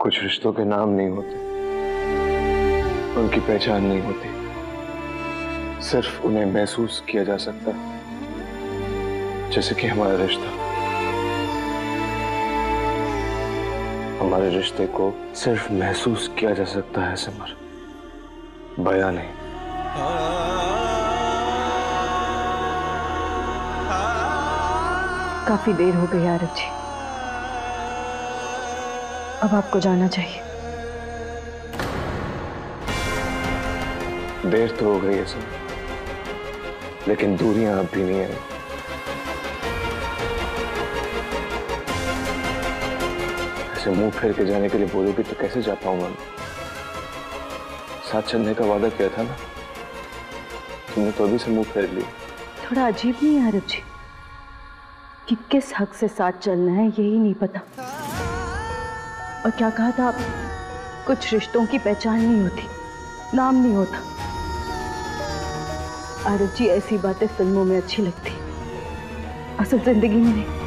कुछ रिश्तों के नाम नहीं होते, उनकी पहचान नहीं होती। सिर्फ़ उन्हें महसूस किया जा सकता है, जैसे कि हमारा रिश्ता। हमारे रिश्ते को सिर्फ़ महसूस किया जा सकता है, समर। बया नहीं। काफ़ी देर हो गई यार जी अब आपको जाना चाहिए। देर तो हो गई है सर लेकिन दूरियाँ अब भी नहीं आई ऐसे मुँह फेर के जाने के लिए बोलोगी तो कैसे जा पाऊँगा मैं? साथ चलने का वादा किया था ना? तुमने तो अभी से मुँह फेर लिया। थोड़ा अजीब नहीं है आरव जी कि किस हक से साथ चलना है यही नहीं पता। और क्या कहा था कुछ रिश्तों की पहचान नहीं होती। नाम नहीं होता। आरव जी, ऐसी बातें फ़िल्मों में अच्छी लगती। असल ज़िंदगी में नहीं।